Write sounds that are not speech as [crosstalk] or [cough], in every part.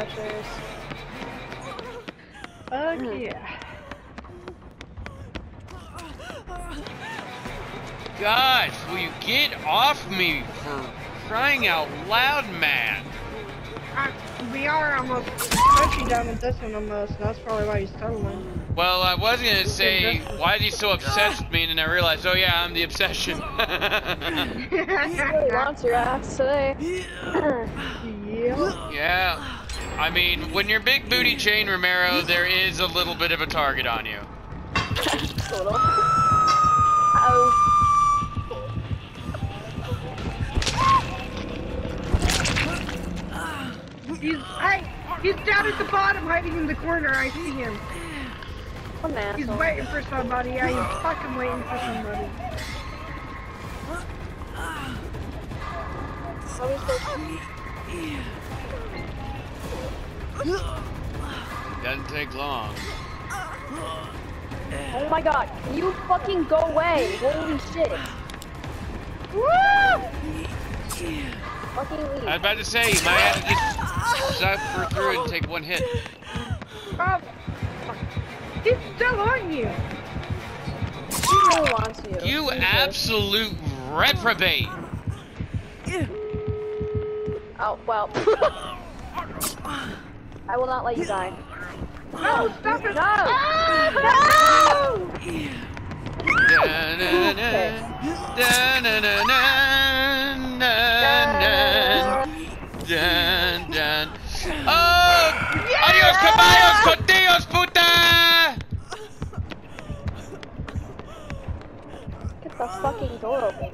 downstairs. [laughs] Fuck hmm. yeah. Gosh, will you get off me for crying out loud, man? I, we are almost touchy down with this one almost, and that's probably why he's tunneling. Well, I was gonna say, why is he so obsessed with me? And then I realized, oh yeah, I'm the obsession. [laughs] [laughs] He really wants your ass today. yeah. yeah. I mean, when you're big booty Jane Romero, there is a little bit of a target on you. Oh. He's, hey, he's down at the bottom, hiding in the corner. I see him. What an He's waiting for somebody. Yeah, he's fucking waiting for somebody. What Doesn't take long. Oh my god, you fucking go away? Holy shit. Woo! Fucking I was about to say, you might have to just suffer through and take one hit. Fuck. he's still on you. He really wants you. You Jesus. absolute reprobate! Oh, well. [laughs] I will not let you die. No, stop it. No! Ah! No! ¡Oh! ¡Adiós, caballos, contios, puta! Get the fucking door open.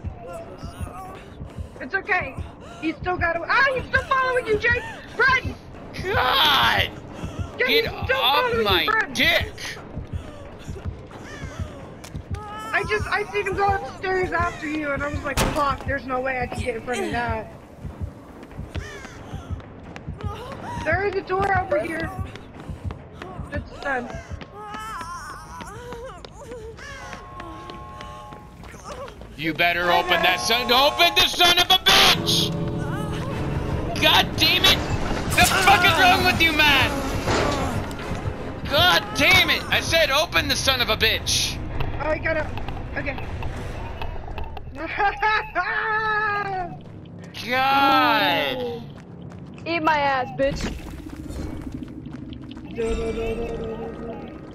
It's okay. He's still got to. Ah, he's still following you, Jake. Run! God! Get he's off my dick! I just, I seen him go upstairs after you, and I was like, fuck, there's no way I can get in front of that. There is a door over here. That's done. You better open that son. Open the son of a bitch! God damn it! With you, man? God damn it! I said open the son of a bitch! Oh, I gotta. Okay. [laughs] God! Eat my ass, bitch. [laughs]